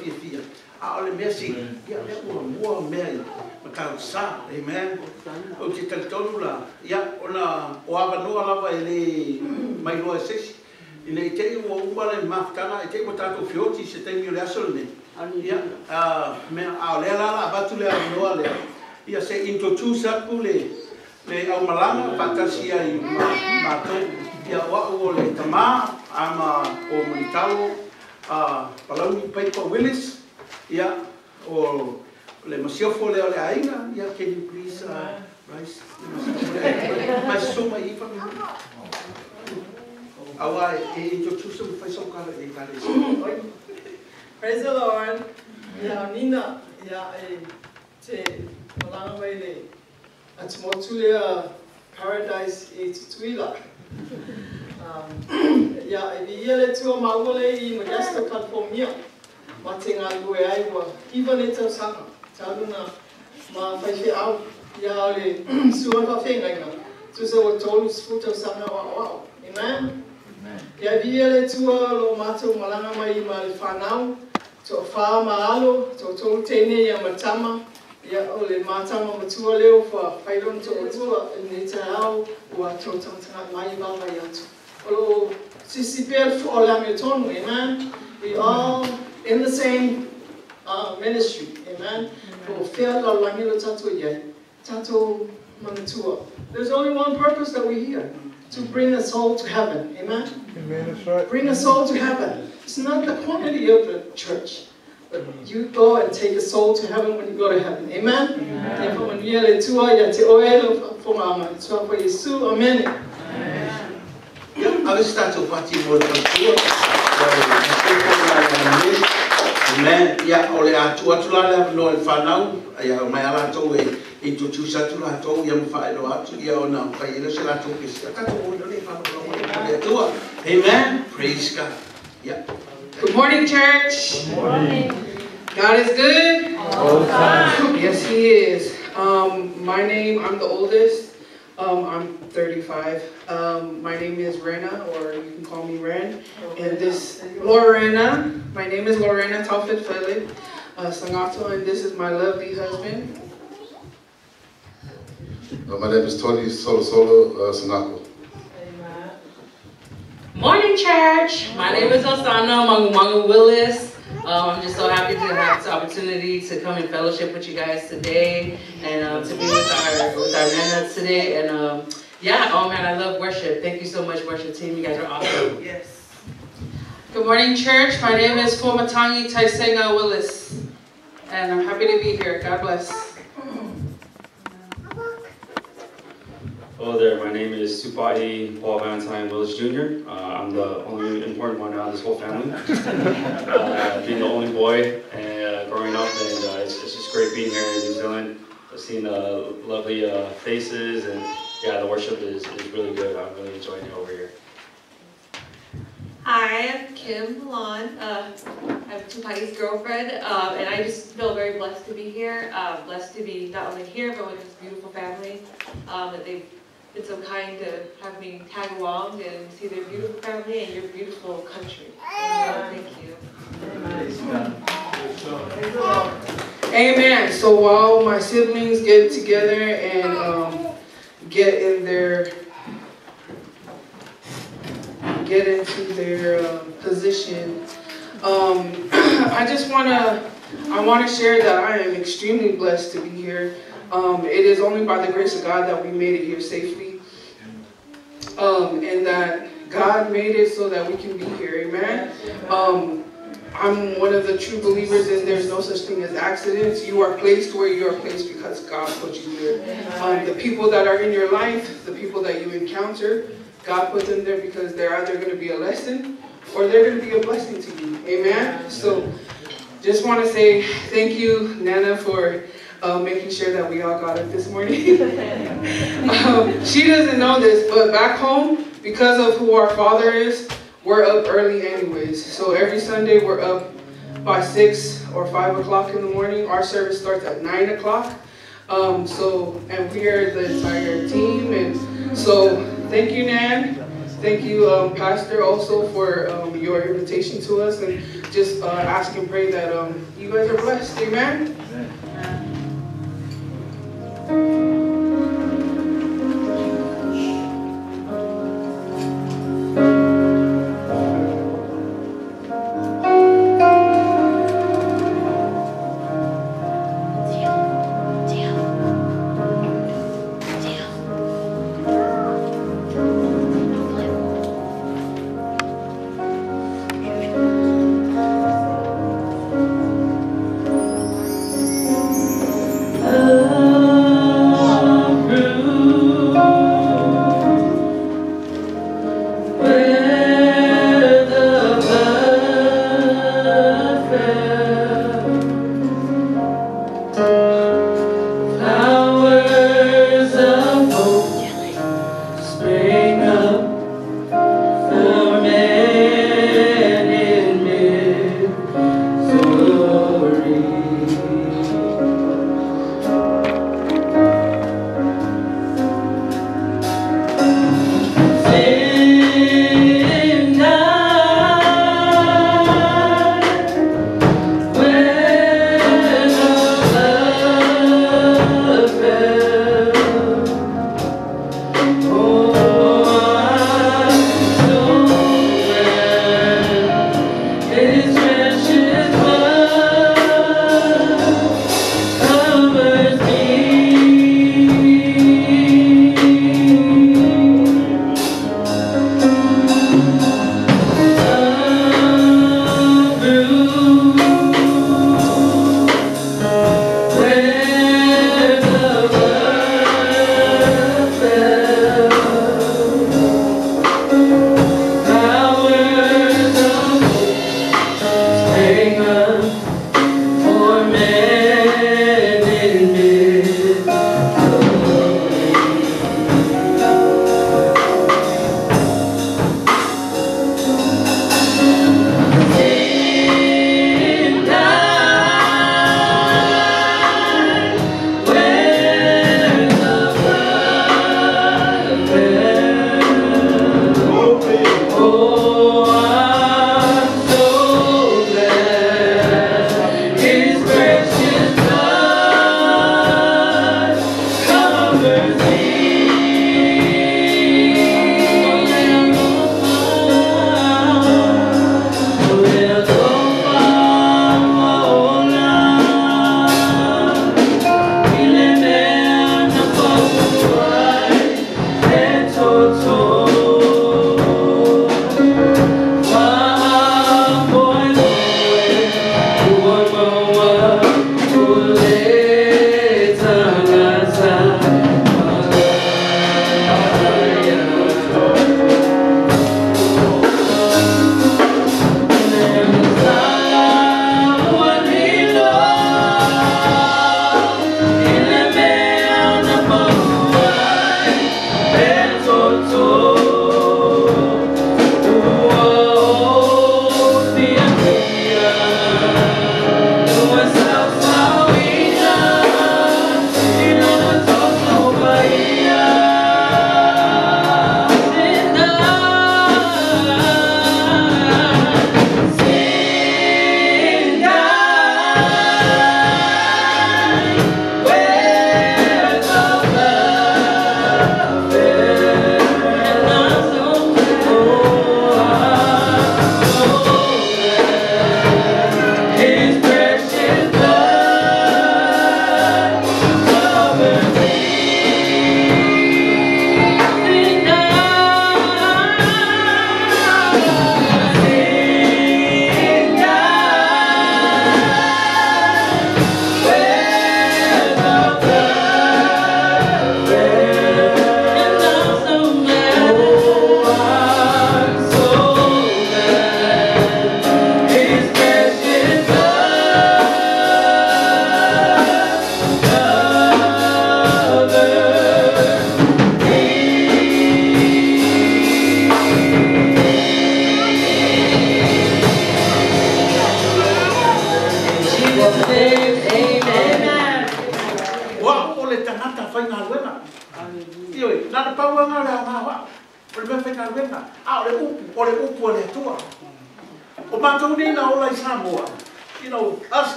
fia fia. A ole mea si, ia le ua mua mea i ma tau sa. Amen. O te talitonu la. Ia, ona o awa noa lava i le mai loa e sesi. I le te ua le mafutanga, i te ua tātou fioti se tengi o le asol ne. Ia, mea a le la la batu le awa noa le. Ia se introduce aku le le au malanga fantasia i mātou. Ia wa o le tamā, ama o manitalo, a palauni Paipa Willis. Ia, o le masiofo le o le ainga. Ia, can you please uh, rise? Mai soma i e Praise the Lord. Ia nina ia e te malanga mai le a te motu lea paradise e te tuila. Um, ia e vi ia le tua maule i Modesto, California. Ma te ngā lue ai wa iwa le tau sanga. Te aluna ma whaiwhi au. Ia o le sua pa whengainga. Tusa wa tolu sifu tau sanga wa wao. Amen. Ia via le tua lo mātou malanga mai i ma le whanau, tō whā maalo, tō tō tēne ia matama, ia o le mātama matua leo wha whailon tō matua i ne te au ua tō tangtanga mai i wanga i atu. O lo sisi pēr fu o lange tonu, amen? We all in the same uh, ministry, amen? Ko whea la lange lo tato tato manatua. There's only one purpose that we're here. to bring a soul to heaven. Amen? Amen, that's right. Bring a soul to heaven. It's not the quantity of the church, but you go and take a soul to heaven when you go to heaven. Amen? E fa manuia le tua ia te oelo whongama. E tua pa Yesu. Amen. Ia, au se tātou pati mo le tātua. Amen. Ia, o le atu atu la le no le whanau. Ia, o mai ala tau e introduce atu la tau ia mwhae lo atu. Ia, o na whai ina se la tau ke sia. Tātou o le whanau mo le atua. Amen. Praise God. Ia. Good morning, church. Good morning. God is good. All the time. Yes, He is. Um, my name, I'm the oldest. Um, I'm 35. Um, my name is Rena, or you can call me Ren. And this, Lorena. My name is Lorena Taufik Felid uh, Sangato, and this is my lovely husband. Uh, my name is Tony Solo Solo uh, Sanako. Morning, church. My name is Osana Mangu Mangu Willis. Um, I'm just so happy to have this opportunity to come in fellowship with you guys today and um, to be with our with our Nana today. And um, yeah, oh man, I love worship. Thank you so much, worship team. You guys are awesome. Yes. Good morning, church. My name is Fomatangi Taisenga Willis, and I'm happy to be here. God bless. Hello there, my name is Supai Paul Valentine Willis Jr. Uh, I'm the only important one out of this whole family. uh, being the only boy and uh, growing up, and uh, it's, it's just great being here in New Zealand. I've seen lovely uh, faces, and yeah, the worship is, is really good. I'm really enjoying it over here. Hi, I'm Kim Milan. Uh, I'm Tupai's girlfriend, um, and I just feel very blessed to be here. Uh, blessed to be not only here, but with this beautiful family. Um, that they've so kind to have me tag along and see their beautiful family and your beautiful country. Thank you. Amen. So while my siblings get together and um, get in their get into their uh, position, um, I just wanna I wanna share that I am extremely blessed to be here. Um, it is only by the grace of God that we made it here safely, um, and that God made it so that we can be here. Amen. Um, I'm one of the true believers in there's no such thing as accidents. You are placed where you are placed because God put you there. Um, the people that are in your life, the people that you encounter, God put them there because they're either going to be a lesson or they're going to be a blessing to you. Amen? So just want to say thank you, Nana, for uh, making sure that we all got it this morning. um, she doesn't know this, but back home, because of who our father is, we're up early anyways. So every Sunday we're up by six or five o'clock in the morning. Our service starts at nine o'clock. Um, so, and we're the entire team. And so thank you, Nan. Thank you, um, Pastor, also for um, your invitation to us and just uh, ask and pray that um, you guys are blessed. Amen. O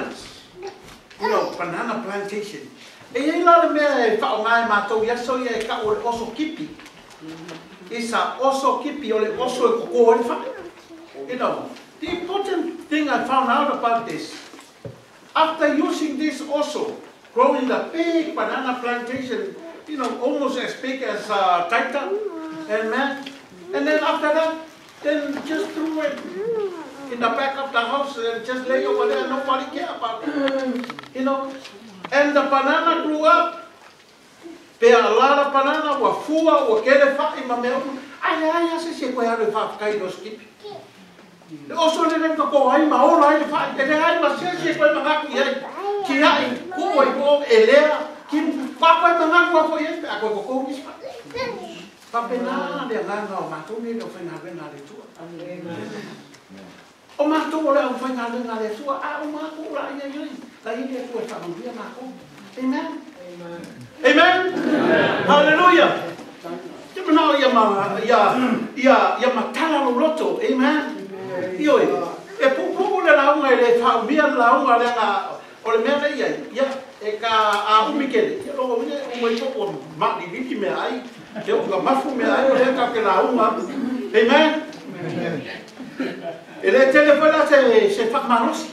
bananas. You know, banana plantation. E ei la le mea e whao ngai mātou ia so ia e ka o le oso kipi. Isa oso kipi o le oso e koko. You know, the important thing I found out about this, after using this also, growing the big banana plantation, you know, almost as big as uh, Taita and man, and then after that, then just threw it in the back of the house and just lay over there, nobody care about it, you know. And the banana grew up. Pea a lot of banana wa fua wa kele wha'i ma mea umu. Ai, ai, ase se koe haro i whaakai no skipi. Le oso le renga ko ai ma ora ai wha'i. E le ai ma se se koe ma ngaki ai. Ki ai, ko ai ko lea. Ki whakoe ma ngaki wa koe e. A koe ko kou nisi wha'i. Whapena le nganga o mātou ni le o whainga renga le tua. O mātou o le au whainga renga le tua. A o mātou o la ia iai. La ia ia koe whamangia mātou. Amen. Amen. Hallelujah. Te mana ia ma ia ia ia ma lo loto. Amen. Ioi. E pupu le la unga le fa bia la unga le na o le mea ia ia e ka a umi kele. Ia lo umi o mai popo ma di viki me ai. Te o ka mafu me ai o le ka ke la unga. Amen. E le telefona se se fa manos.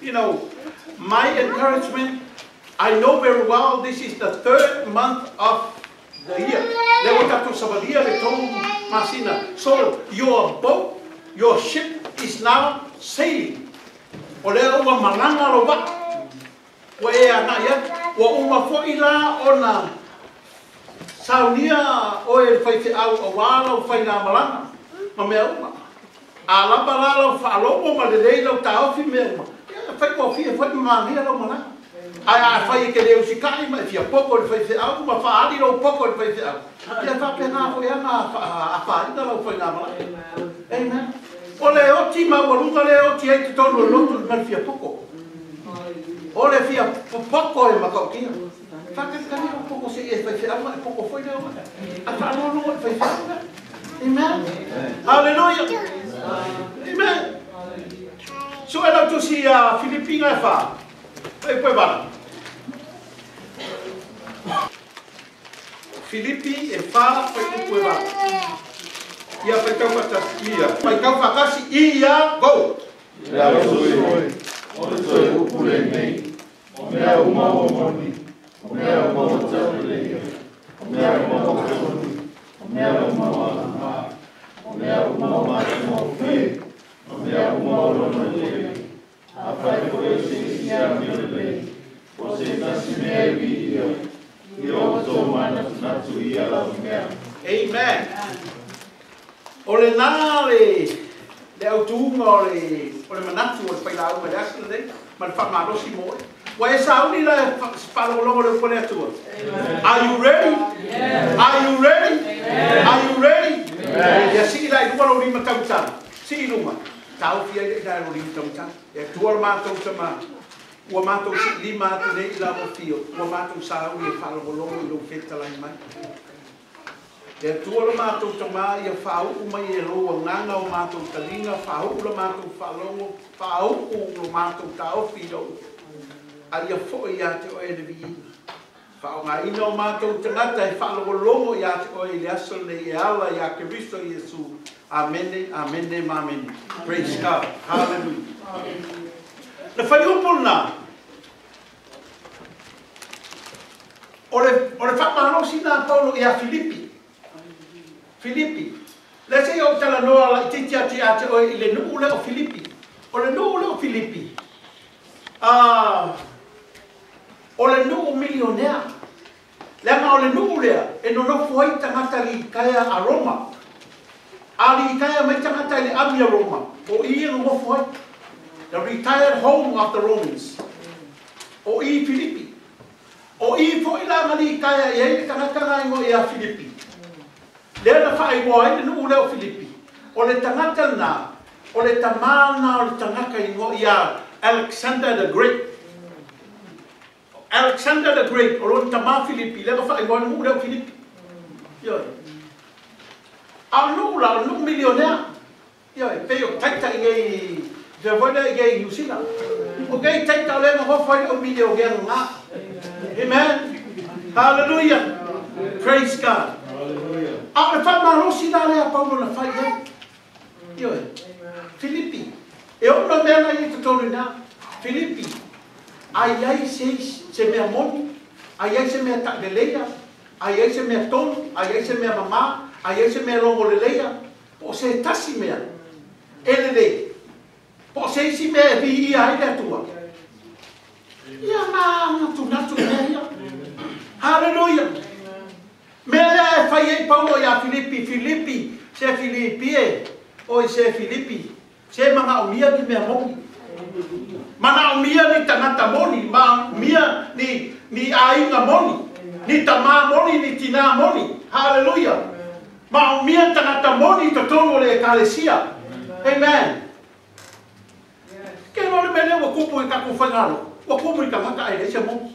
You know, my encouragement I know very well this is the third month of the year. They Le o tatu sabadia le tau masina. So your boat, your ship is now sailing. O le o malanga lo wa. E ana ia. Wa uma fo ila o na saunia o e fai te au o wala o fai ngā malanga. Ma mea uma. a lapa lá falou whaalou mo ma lelei está off mesmo. Foi uma. Whai kua fia, whai ma mahia lau mana. Ai a whai ke ele si kai mai fia poko le whai fia au, ma Ele lau poko le whai a au. Ia whapena ko ea ma a whaarita lau whai ngā mala. Amen. O le oti ma walunga le oti ei te tonu lotu pouco, fia poko. O le fia poko e makaukia. Whakakani o poko se e whai fia au, poko whai leo mana. A whaalono não foi whai Amen. Hallelujah. Amen. So era tu si a Filipina e fa. E poi va. Filippi e fa poi tu poi va. Ia per te fa ia. Ma che fa ia go. Ya lo so io. O lo so io pure in me. O me ha uma o morni. O me ha uma o tsa pure. O me uma o morni. O me uma o morni. Le nā le le au tūnga o le o le manatu o le whai lau ma le ma mo e. Wa e la le atua. Are you ready? Are you ready? Are you ready? Ia si i lai luma lo lima tautana. Si i luma. Tau fia i lai lo lima tautana. E tua lo mātou tama. Ua mātou lima atu nei i la mo fio. Ua mātou e i lo feta lai mai. e tua lo mātou ta ia whāuku mai e lo a nganga o mātou ta linga, whāuku lo mātou whālongo, whāuku lo mātou ta ofi lo. A ia fōi ia te oe rewi ina. Whāo ngā ina o mātou ta e whālongo ia te oe le aso le e ala ia ke riso Iesu. Amene, amene, amene. Praise God. Hallelujah. Le whai upo nā. Ore, ore whakmano sina tono ea Filipi. Filipi. Filipi. Le se o tala noa la i tia tia te o i le nuu le o Filipi. O le nuu le o Filipi. Ah, o le nuu milionea. Le anga o le nuu lea, e no no fuai tangata li kaya a Roma. A li kaya mai tangata li ami a Roma. O i e no fuai. The retired home of the Romans. O i Filipi. O i foi la mali kaya e i tangata ngai ngo e a Filipi. Le na fai wai le nuu leo Filipi. O le tangata na o le tamana o le tangaka i ngo ia Alexander the Great. Alexander the Great, o lo tama Filipi, le fa i ngoni mu le Filipi. Yo. A no la no millionaire. Yo, pe yo taita i ngai Te voida i New Zealand. O ngai taita le mo fa o milio ge nga. Amen. Hallelujah. Praise God. A le fa ma rosi la le a Paulo na fai ai. Yo. Filipi. E o no mea i te tonu na. Filipi. Ai se se mea moni. Ai ai se mea tak de leia. Ai ai se mea tonu. Ai ai se mea mama. Ai ai se mea longo le leia. O se tasi mea. Ele le. Po se si mea vi i ai le tua. Ia ma ngatu natu mea ia. Hallelujah. Me ala e fai e pau o ia Filipi, Filipi, se Filipi e, o i se Filipi, se mga umia ni mea hongi. Mga umia ni tanata moni, ma umia ni, ni ainga moni, ni tamā moni, ni tina moni, hallelujah. Ma umia tanata moni to tongo le kalesia, amen. Ke rolo mele wakupu i kaku whangalo, wakupu i kamata e hese moni.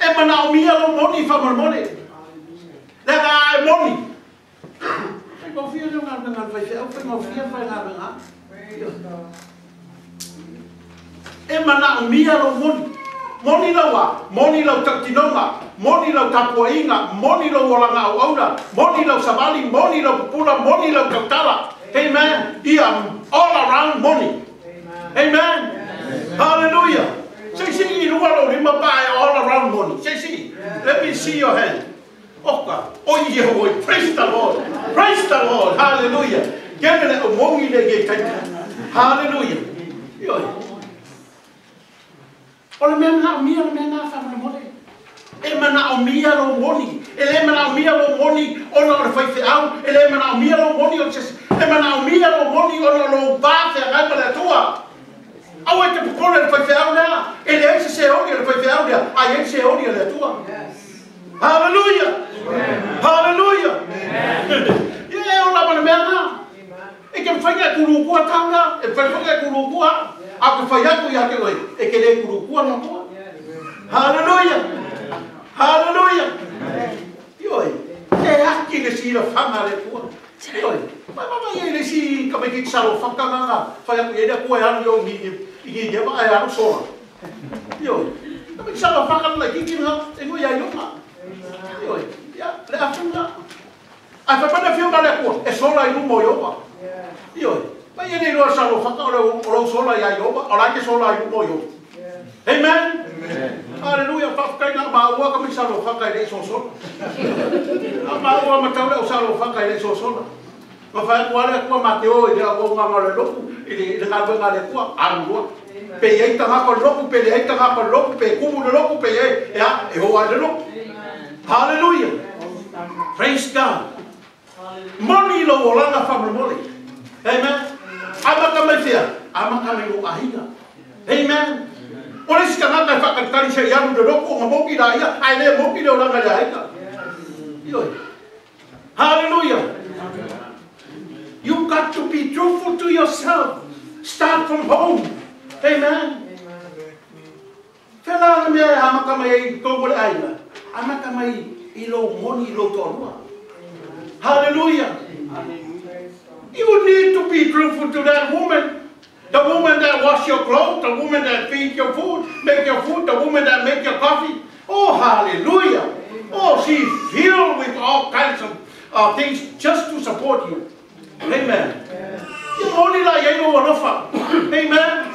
E mana umia lo moni whamar moni. Lega ai moni. Ai mo fia no ngar ngar vai fia, ai mo fia vai ngar ngar. E mana umia lo moni. Moni lo wa, moni lo takinonga, moni lo tapuainga, moni lo walanga aura, moni lo sabali, moni lo pupula, moni lo kautala. Amen. Ia all around money. Amen. Hallelujah. Say see you lima buy all around money. Say see. Let me see your hand. Oh God. Oh yeah, boy. Praise the Lord. Praise the Lord. Hallelujah. Get it a mongi le ge Hallelujah. Yo. Ole mea na mia le mea na fa mo mole. E mana o mia lo moni. E le mana o mia lo moni o no fai fe au. E le mana o mia lo moni o se. E mana o mia lo moni o no lo ba fe ga pa tua. auete popole le faifeauna ele ai seseonia le faifeaunia ai ai seonia le atua. Haleluia haleluia haleluya haleluya o lava le meaga e ke faiga e kulukua tauga e faifaiga e kulukua a ke fai atu iā ke loi e ke lē kulukua lakoa haleluia haleluia ioi e aki le silafama le tua Mà oy. Mamamaya ili si kamay kit salo fam ka nga. Faya ko yeda ko yan yo ngi ngi dia ba ayano so. Yo. Kamay salo fam ka lagi kin ha. Engo ya yo ma. Yo. Ya, le afu na. Ai fa pada fiu kale ko. E so la ilu mo yo ma. Yo. Ba yele lo salo fam ka lo lo so la ya yo ma. Ola ke so la ilu mo yo. Amen. Haleluya, fakai na maua kami salo fakai de soso. Na maua matau le salo fakai de soso. Ma fa ko ale ko mateo ile ko nga ngale lo. Ile ile nga ba ngale ko aru. Pe ye ta ma ko lo pe ye ta ma ko lo pe ku mu lo pe ye ya e ho ale lo. Hallelujah. Praise God. Money lo wolanga moli. Amen. Ama kama fia, ama kama lo ahiga. Amen. Ora si kana ka whakatari sa iaru de roko nga moki la ia, ai le moki aika. Ioi. Hallelujah. You got to be truthful to yourself. Start from home. Amen. Whela na mea amaka mai tongo le aina. Amaka mai ilo moni ilo tonua. Hallelujah. You need to be truthful to that woman. The woman that wash your clothes, the woman that feed your food, make your food, the woman that make your coffee. Oh, hallelujah. Oh, she's filled with all kinds of uh, things just to support you. Amen. Only la yayo wanofa. Amen.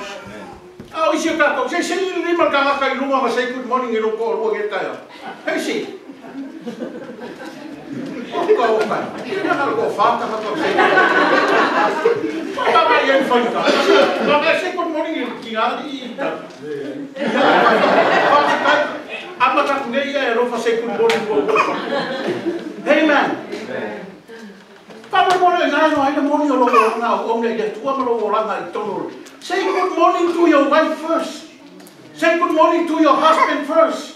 Oh, isi ka ko. Say say ni man ka ka ilunga ma say good morning ilong ko ruwa get tayo. Hey opkopen. Dan gaan we wel vaker gaan opzetten. Dan ben je van dat. Ben ik morning, morgen in het jaar die dat. Dat ik moet worden voor. Hey man. Papa morgen na no hele morgen lopen nou om over. Say good morning to your wife first. Say good morning to your husband first.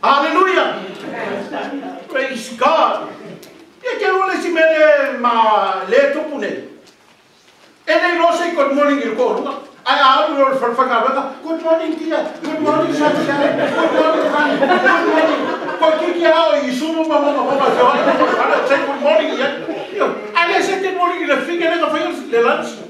Hallelujah! Praise God! Ia ke role si mele ma le tupu nei. E nei lo sei good morning il ko runga. Ai a ru ro for for ga Good morning tia. Good morning sunshine. Good morning honey. Good morning. Ko ki ki a i sumu ma ma ma ma so. Ala say good morning ya. Ale say good morning le finger le fa le lunch.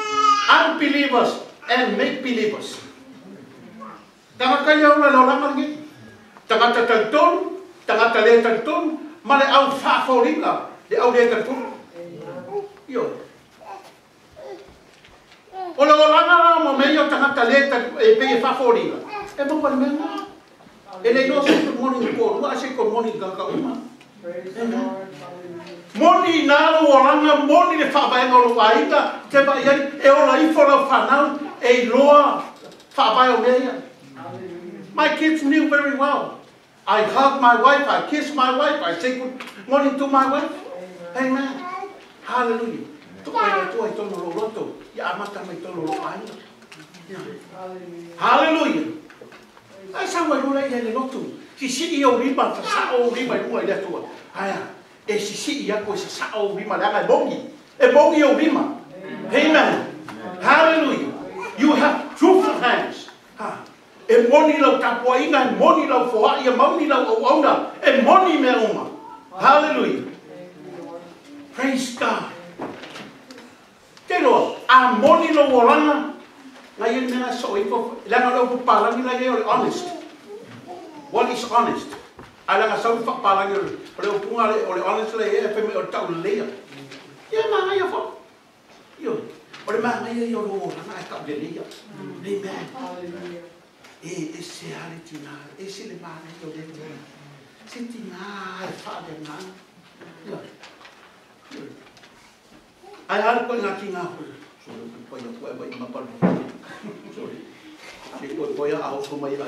unbelievers and make believers. Tanga kai ola le ola ngi. Tanga ta ta ton, tanga ta le ta ton, au fa fo le au le ta. Yo, O le olanga la mo me yo tanga taleta e pe e fafori. E mo kwa mena. E le no se moni ko, wa se moni ka ka uma. Moni i nāro o moni le whāwaenga o lua inga, te mai ai, e ola la ifo whanau, e i loa whāwaenga o mea My kids knew very well. I hug my wife, I kiss my wife, I say good morning to my wife. Amen. Hallelujah. Tō kai rei tua i tono lo roto, i amata mai tono lo ai. Hallelujah. Ai sa wai rurei hele lotu, ki si i o rima, sa o rima i rua i rea tua. Aia. E si si i ako sa sa o riba le bongi. E bongi o riba. Amen. Hallelujah. You have truthful hands. Ha. E moni lau tapua inga, e moni lau foa, e moni au auna, e moni me uma. Hallelujah. Praise God. Te loa, a moni lo oranga, na ye mena so i ko, langa lo ko palangi la honest. What is honest? ala ừ. ờ, ừ. nga sau fa pa nga o le punga le o le honestly e pe me o tau le ya ya ma nga ya fo yo o le ma nga ya yo lo na nga tau le ya le me e e se ale ti na e se le ma nga yo le se ti na e fa de na yo ai har ko nga ki nga? Ho so le ko ya ko e ba ma pa lo sorry Ko ko ya a ho ko mai ba.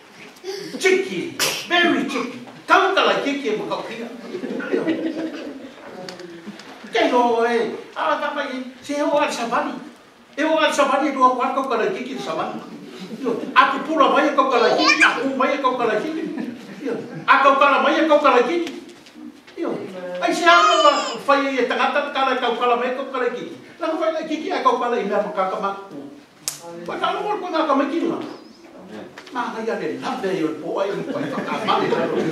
tricky, very tricky. Tanta la que eu mo kia. Ke no e, ala ka pa se o al sabani. E o al sabani do kwa ko kala ki ki sabani. Aku pula mai ko kala ki, aku mai ko kala ki. Aku kala mai ko kala ki. Ai se ala la fai e tangata kala ka kala mai ko kala ki. La ko fai ki ki ka kala ina ka ka ma. Pa kala ko na ka ma ki na. mà cái gia đình lắm đây rồi bố ấy cũng phải tạm mắt đi ra rồi.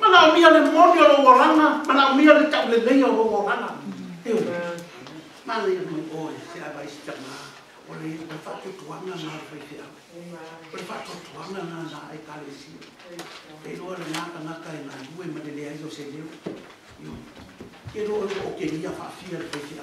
Mà nào mía lên món vô rồi bỏ lăng mà. Mà nào mía lên chậm lên lấy vô bỏ lăng à. Tiêu. Mà lấy mình ôi, sẽ phải chậm à. Ôi, phải phát cho tuán là nào phải thế. phải phát cho tuán là nào là ai cả lấy. Thế đó là nhà cả nhà cái này vui mà để lấy rồi sẽ đeo. Cái đó là ok, nhà phải phiền phải thế.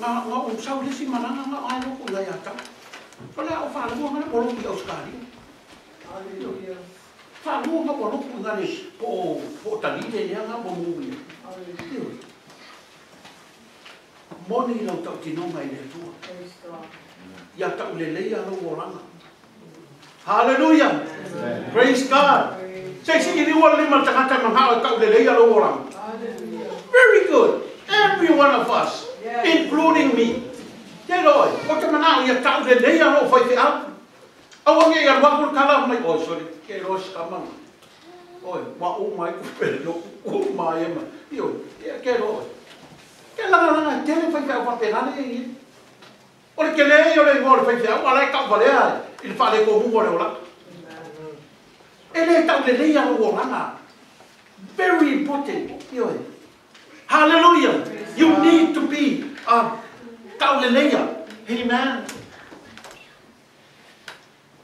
nga nga o sau le si mananga nga ai no kula ya ta ko o fa le mo nga o lu bi o skari haleluya fa mo nga o lu ku ni po po ta ni le nga mo mu ni mo ni no ta ki no mai le tu ya ta le le ya no mo ranga haleluya praise god Sei si ni wala ni mata kata ma hala ka le le ya lo ora. Very good. Every one of us including me. Te roi, o te mana ia tau de nei anō fai te au. Au angi ia wakul kala mai, oi sorry, ke roi shika mana. Oi, wa o mai ku pere no, o mai ema. Io, ke roi. Ke langa langa, te le fai te au pate hane e ia. O le ke le eo le ngore fai te au, ala e tau pale a, i le pale ko hungo le ola. E le tau de nei anō o langa. Very important, io e. Hallelujah. You need to be uh, kauleleia. Amen.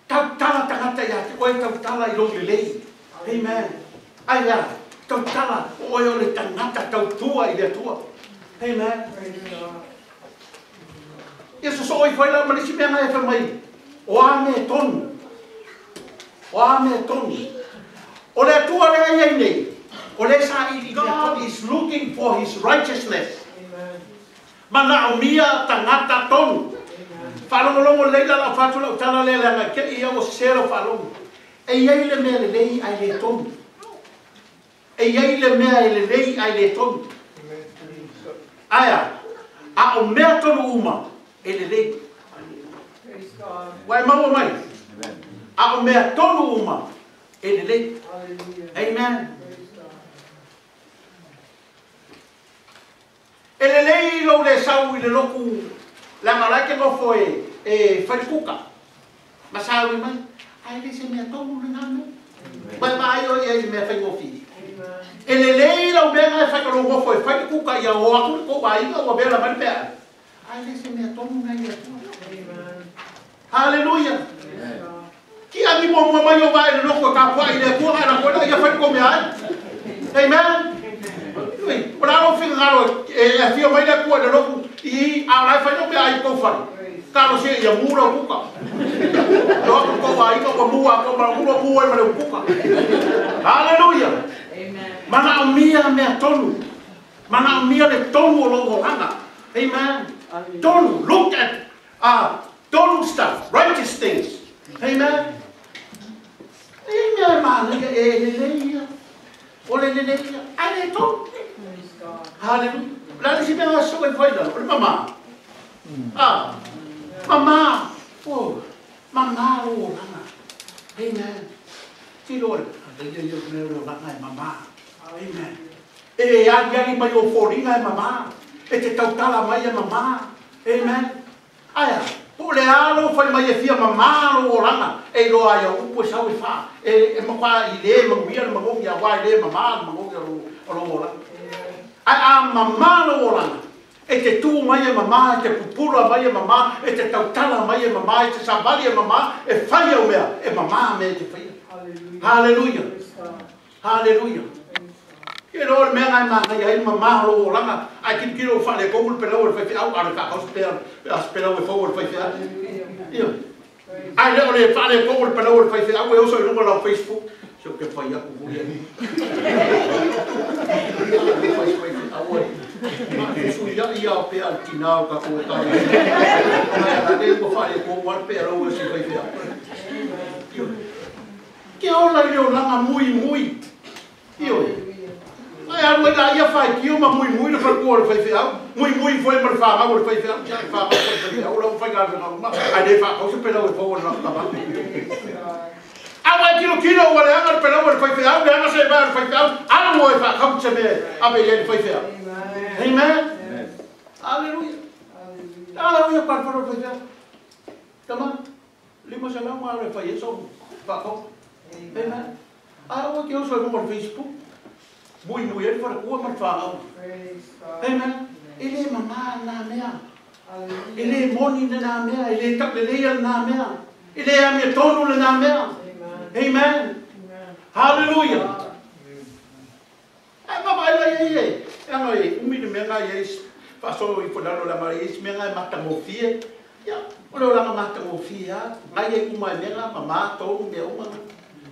Tau tala tangata ia te oe tau tala i. Amen. Ai ia, tau tala o oe o le tangata tau tua i le tua. Amen. So oi whai la manisi mea ngai e mai. O a me tonu. O a me tonu. O le tua le ai ai nei. O le sa i i le is looking for his righteousness. Amen. Mana o mia tangata tonu. Whalongolongo leila la whatu la utala le langa ke ia o sero whalongo. E iei le mea le lei ai le tonu. E iei le mea le lei ai le tonu. Aia, a o mea tonu uma e le lei. Wai maua mai. A o mea tonu uma e le lei. Amen. Ele lei lo le sau i le loku la marake no foi e farikuka. Masau mai. Ai le se me tomu na ngano. Mai pues mai o ia me fai ngofi. Ele lei lo me ngai fai lo ngo foi farikuka ia o aku ko bai o be la mante. Ai le se me tomu na ia. Hallelujah. Ki ani mo mo mai o vai le loku ka kwa ile kwa na kwa ia fai. Amen. Sim, bravo fingaro, ele é fio vai da cua de eh, novo e a lá faz o que faro. Calo se ia mura o cuca. Logo com vai com mua, com mura cuca. Amen. Mana umia me tonu. Mana umia de tonu longo langa. Amen. Tonu, look at ah, uh, tonu stuff, righteous things. Amen. Amen, man. Eh, eh, leia. O le le leia. Ai le tonu. Praise God. Hallelujah. La si mea so e vai da. Mama. Ah. Mama. Oh. Mama o langa. Amen. Ti lor. Le le yo le lo langa e mama. Amen. E a iari mai o foringa mama. E te tautala mai e mama. Amen. Eh, Aia. Po le alo fai mai e fia mama o langa. E lo ai o upo e fa. E e makwa i le manguia le mangongi a wai le mama mangongi o lo o lo langa. Ai a mama lo langa. E te tu mai e mama, e te pupura mai e mama, e te tautala mai e mama, e te sabali e mama, e fai o mea, e mama me te fai. Hallelujah. Hallelujah. Ke me ngai ma ngai ai ma ma lo langa. Ai kin kilo fa le kongul pela ol fai au ar ka kaus pela as pela ol fau ol fai fai. Ia. Ai le ole fa le kongul pela ol fai fai au eu so la Facebook. So pe al ka ko ta. Ai le ko fa le le o langa mui mui ia fai ki uma mui mui no fa ko fa fa mui mui foi mar fa ma fa fa já fa fa fa o não fa ga não mas a de fa o se pela o fo no ta ma Awa kilo kilo wa le anga pela wa fa fa le anga se ba fa fa ala mo fa kham che me a be ye fa fa aleluia. Hallelujah Hallelujah par par fa fa Tama não se la ma le fa yeso fa ko Amen Awa só so mo Facebook muy muy él fue muy muy fado amen. Él es mamá na mea. Él es moni de na él es él es mi amen. Hallelujah. Ay mamá ella ella ella ella no es un mini pasó y fue dando la mala es mega mata mofie ya uno la mamá mamá todo un día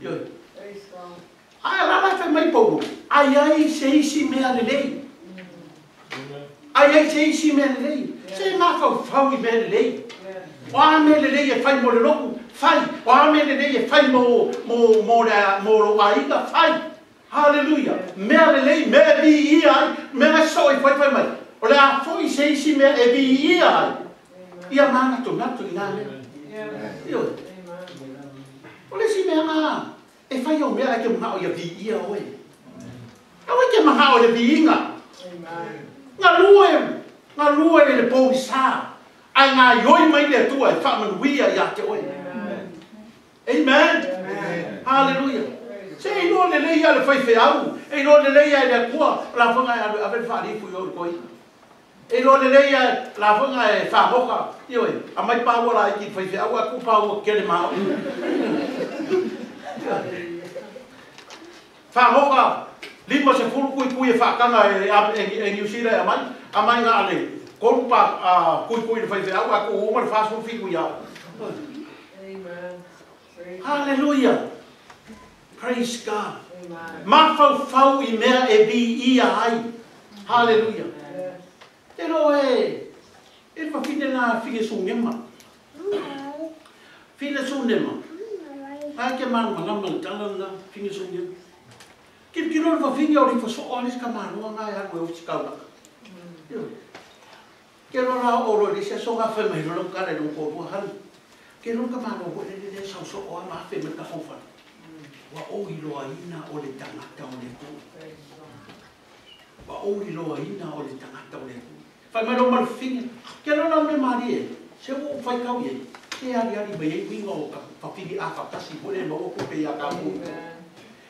yo Ai rara fe mai pogo. Ai ai se isi me ale lei. Ai ai se isi me ale lei. Se ma fa fau i me ale lei. O a me ale lei e fai mo le loku. Fai. O a me ale lei e fai mo mo mo le mo lo aiga. Fai. Hallelujah. Me ale lei me bi i ai. Me so i fai fai mai. O la a fo i se isi me e bi i ai. Ia mana to natu i nale. Ia mana to natu i. E fai o mea ke mga o ia vi ia oe. Awe ke mga o le vi inga. Ngā lua e, ngā lua e le pōi sā. Ai ngā ioi mai le tua e whamanuia ia te oe. Amen. Hallelujah. Se e no le leia le fai fe au. E no le leia le kua. La whanga e awe awe whaari fu i ori koi. E no le leia la whanga e whamoka. Ioi, a mai pāwara i ki fai fe au. A ku pāwara kere mao. fa hoga limo se fulu kui kui fa kanga e e e e ni usira e mai a mai ale kon pa a kui kui fa fa agua ko o mar fa so fi kui ya praise god. Ma fa fa i me e bi i a ai Hallelujah. te lo e e fa fi na fi ke so ngema. Fi na so ngema. Ai ke mana mana mana tanga na fingi ki ki ro va fini ori fo so onis ka manu na ya go u tsika ba ki oro ri se so ga fe me lo ka re lu ko bu han ki ro ka manu go ri de so so o ma fe me ka fo wa o i lo ai o le ta ta o le ko wa o i lo ai na o le ta na ta o le ko fa ma ro ma fini ki ro na me mari e. Se bu fa ka u ye ki ari ari be ye wi ngo ka fa fi di a fa ta si bo le mo ko pe ya ka mu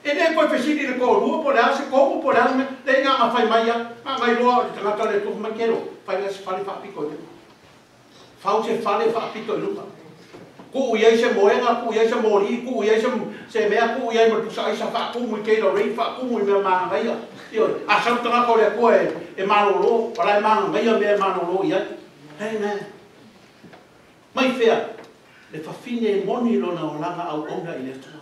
e nei koe fesiri le koe lua pole ase koko pole ase me le inga a fai mai a a ngai loa le tangata le tuk makero. Fai nasi fale fa apiko e tepa se fale fa apiko e lupa. Ku uiai se moenga, ku uiai se mori, ku uiai se se mea, ku uiai ma tusa isa fa kumui kei la rei fa kumui mea maa ngai a tio a sam tangata le koe e maa lo wala e maa ngai a mea maa lo i hei mea mai fea le fafine e moni lona o langa au onga i le tua.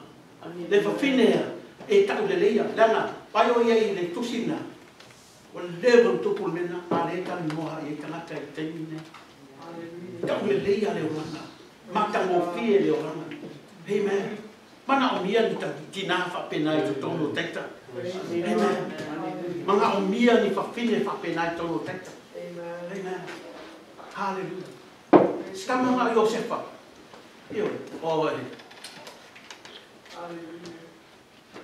Le fafine e e ta le leia langa pai o ia i le tusina o le bon tu pul mena ma le ka no ha i ka na ka te ni ta le leia le o langa mata mo fie le oranga. Amen. Mana o mia ni ta tina fa pena i tono tekta. Amen. Mana o mia ni fa fine fa pena i tono tekta. Amen. Hallelujah. Stama nga Josefa. Io,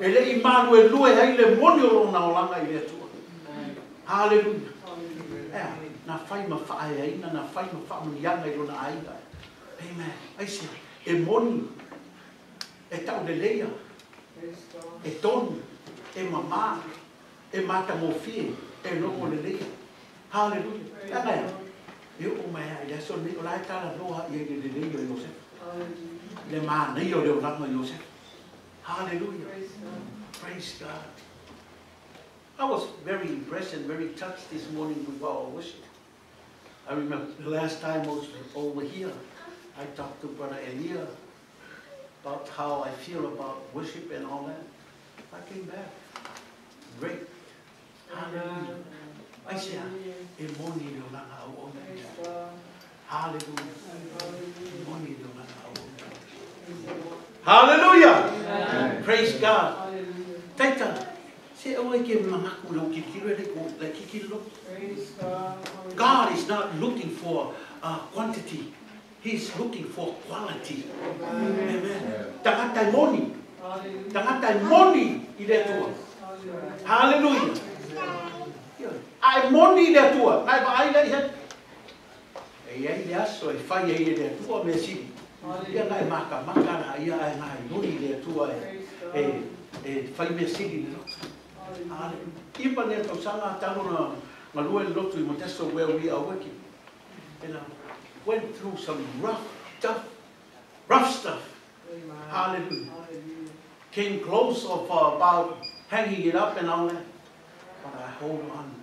i le malu e lue ai le monio lo na langa i le tua hallelujah aya na fai ma fa ai na na fai ma fa mu yanga i lo na ai Amen. Ai sia, e moni, e tau le leia, e tonu, e mamā, e mata mo fie, e noko le leia. Hallelujah. Anga ia. E o mai ai, le so ni o lai tala loa i e le leia i Joseph. Le mā nei o le o lama i Joseph. Hallelujah. Praise God. I was very impressed and very touched this morning with our worship. I remember the last time I was over here, I talked to Brother Elia about how I feel about worship and all that. I came back. Great. Hallelujah. I said, Emoni au ona. Hallelujah. Emoni no langa au ona. Hallelujah. Praise God. Taita. Se oe ke mamaku lo kikiro le ko le kikiro. God is not looking for uh, quantity. He's looking for quality. Amen. Tangata moni. Tangata moni i le tua. Hallelujah. Ai moni i le tua. Ai ba ai le he. E ai le aso e whai e le atua me si. Ia ngai maka maka ia e ngai nui le atua e e e whai me si le lotu. Ipa ne tau sanga tano na malua le lotu i Modesto where we are working. And I went through some rough stuff, rough stuff. Hallelujah. Came close of uh, about hanging it up and all that. But I hold on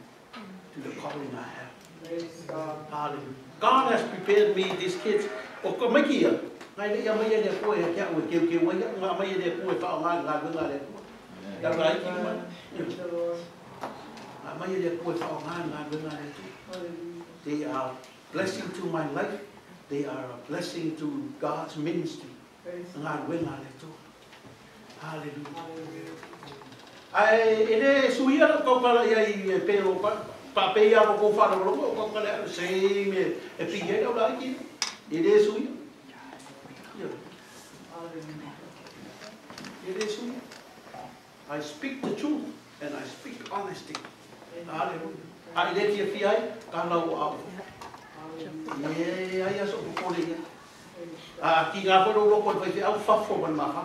to the calling I have. Hallelujah. God has prepared me, these kids. O ko mai kia. Ngai le ia mai e le koe e kia ue keu keu mai ngā mai e le o. Ia rai ki mai. Ngā mai e le o koe. They are blessing to my life. They are a blessing to God's ministry. Ngā ngā le koe. Hallelujah. Ai, ele suia la kau kala ia i e o pa pa pe ia ko fa ro ko ko kala se me e pi ia la ki ele suia. Ele suia. I speak the truth and I speak honesty. Hallelujah. Ai le ah, ki fi ai ka la o au. Ye ai aso ko le ia. A ki nga ko ro ko fa au fa fo ban ma fa.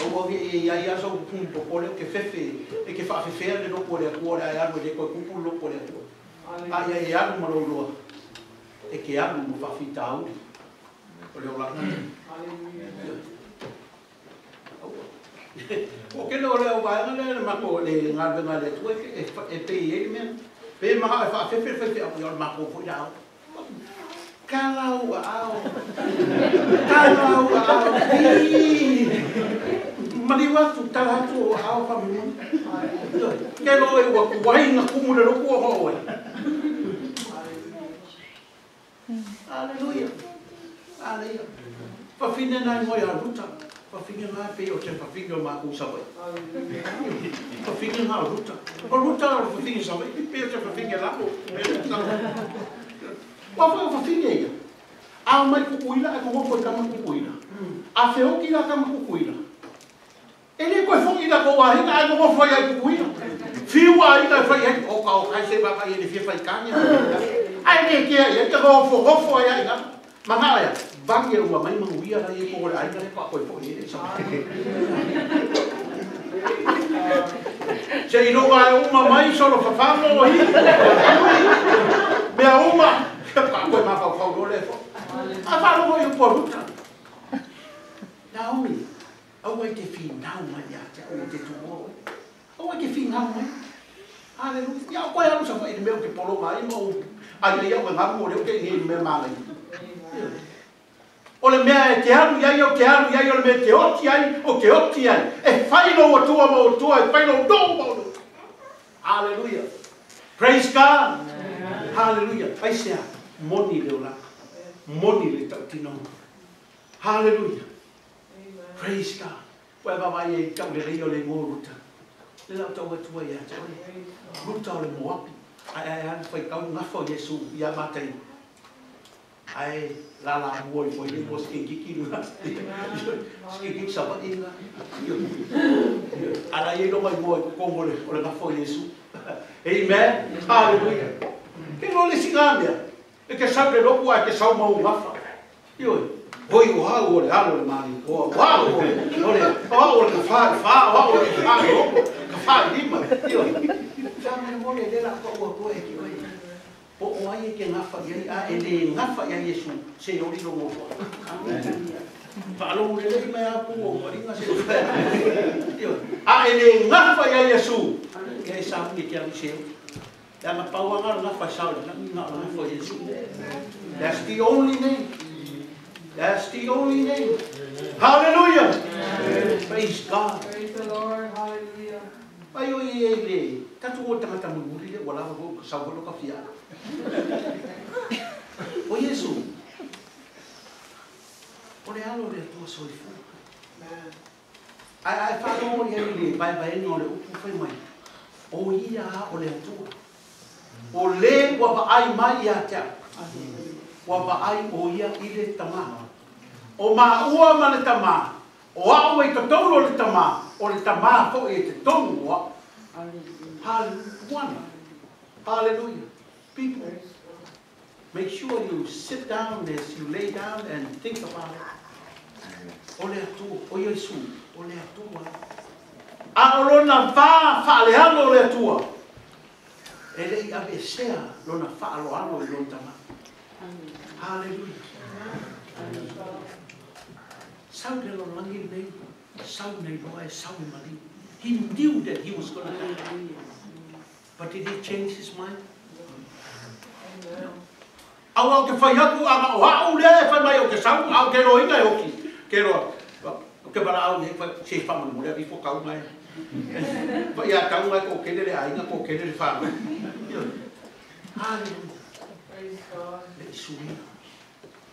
au ave e eh, ia ia so pun po pole ke fefe e ke fa fefe eh, le no pole ko ora ia no le ko ku ah, lo pole ko a ia ia no mo lo e ke anu mo fa fita o o le ola o ke no le o ba le ma le nga be ma le tu e e pe e me pe ma ha fa fe fe fe ti o ma ko fo ya kala o a o kala o a o ma o a o ke no e wa ku wa ina ku mo le ro ko ho Hum. Aleluia. Aleluia. Pafine nai moi aruta. Pafine nai pe o para pafine o mākou sabai. para nai aruta. Aruta aru pafine para Pe o te pafine lako. para o pafine ia. A mai kukuila, a kuhopo i kama kukuila. Hmm. A feoki la kama kukuila. Ele koe fongi la kou ahina, a kuhopo i ai kukuila. Fiu ahina, fai hei, o ka o kai se bapa i ele fie fai kanya. Fiu ai ke ke ai ka go fo go fo ai ga ma ga ya bang ye wa mai ma wi ya ye ko ai ga pa ko po ye sa. Che no ga uma mai so lo fa fa hi. Me a uma. Pa ko ma fa fa go le fo. A fa lo go yo po ruta. Naomi a wa ke fi na uma ya ke o te tu mo a wa ke fi na uma Aleluia. E a qual é a nossa mãe? Ele meio que polou mais. anh yêu mình hâm mộ điều cái hình mềm màng này? Ole me te hanu ia ia te hanu ia ole me te oti ai o ke oti ai e whailo o tua mo tua e whailo do mo do hallelujah. Praise God. Hallelujah. Paisea moni leo la moni le tau tino hallelujah. Praise God. Wai ba mai e tau le reo le ngō ruta. Le lau tau atua ia tau e. Ruta o le mōapi. ai ai foi tão na folha su ia matei ai lá lá boi foi depois mos que que que lá que que só pode lá ala ele vai como ele olha na folha su amen aleluia que não lhe sigambia e que sabe logo a que só uma ufa eu Oi, o hau ole, hau o mani, o hau ole, ole, o ole ka whae, o hau ole ka whae, ka whae lima, Me mo le la ko o ko e ki oi. Po o ai ke nga fa a e le nga fa Yesu se o ri lo mo fa. Fa lo le le me a o mo ri nga se. A e le nga fa Yesu. Ke sa ni ke se. Ya ma nga nga fa sa nga nga Yesu. That's the only name. That's the only name. Hallelujah. Praise God. Praise the Lord. Tatu o tangata muri le, wala ko sa ka fia. O Yesu. O le alo le tua soifu. Ai ai fa no i le, bai bai no le upu fai mai. O ia o le tua. O le wa ba ai mai ia te. Wa ba ai o ia i le tama. O ma ua ma le tama. O au e to tolo le tama. O le tama fo e te tonu wa. Hallelujah. Hallelujah. People. make sure you sit down as you lay down and think about it. O le atua, o Yesu, o le atua. A o lona wha, wha le ano o le atua. E le i ave sea, lona wha alo ano i lona tama. Hallelujah. Sau le lo langi nei, sau nei loa e sau mali. He knew that he was going to die. But did he change his mind? Au au ke whai aku aga o hau le e whai mai o ke sau, au ke roa inga e oki. Ke roa, o ke wala au he whai se whamu mo le rifo kau mai. Whai a kau mai ko kene le ainga ko kene le whamu. Hallelujah. Le isuria.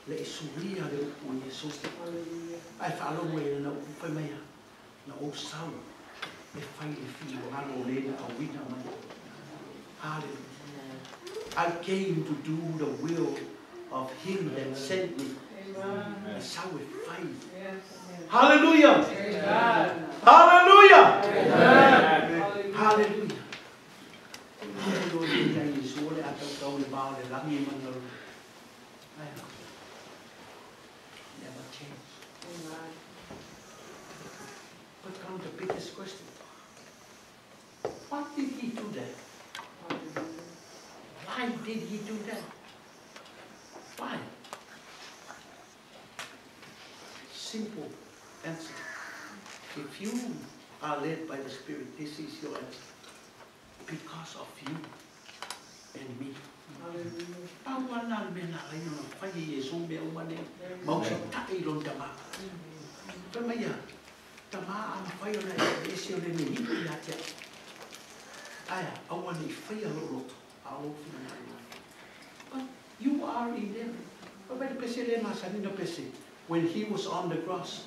Le isuria le upu o Yesu. Ai whaalo mo e na upu whai mai a. Na o sau. E whai le fi o le na au wina mai. Hallelujah. I came to do the will of him that sent me. That's how we fight. Hallelujah. Hallelujah. Hallelujah. Hallelujah. Yesu ole ata kau le bao le langi mangaru. Ai no. Never change. But come the biggest question. What did he do that? Why did he do that? Why? Simple answer. If you are led by the Spirit, this is your answer. Because of you and me. Pawana me na no fai Yesu me o. Mau sa tai lon tama. Pa. Tama am fai ona le ni ni ya te. Aya, awa ni fai a lo Au But you are in there. But when pese le masani no pese. When he was on the cross,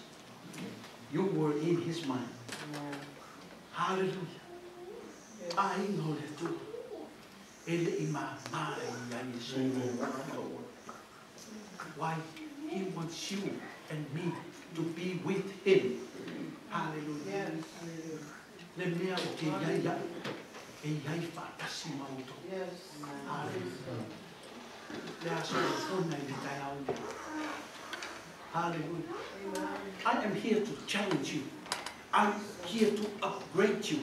you were in his mind. Hallelujah. I know that too. Ele ima mai ya Yesu. Why? He wants you and me to be with him. Hallelujah. Le mea o ke ia ia. E iai whaatasi mauto. Hallelujah. Le aso o fona i le tai au le. Hallelujah. I am here to challenge you. I'm here to upgrade you.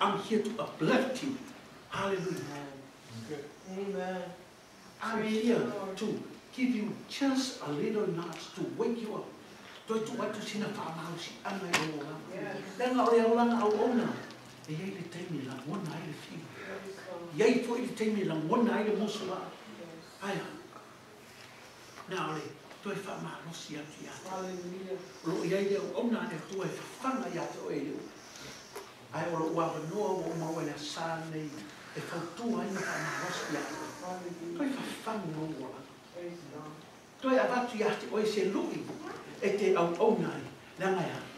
I'm here to uplift you. Hallelujah. Amen. I'm here to give you just a little nudge to wake you up. Toi tu watu sina whamausi ana i o langa. Lenga o leo langa au ona. te iai le taimi la ngona ai le fio. Iai po i le taimi la ngona ai le moso. Aia. Nā ole, tu e wha maa rosi a ki ata. Lo iai leo, au nā e tu e whanga i ata o e leo. Ai ole, ua wa noa o mau e la sā nei, e fautua i na wha maa rosi a ata. Tu e wha whanga o ngola. Tu e avatu i ata o e se lui, e te au au nai, nā ngai ata.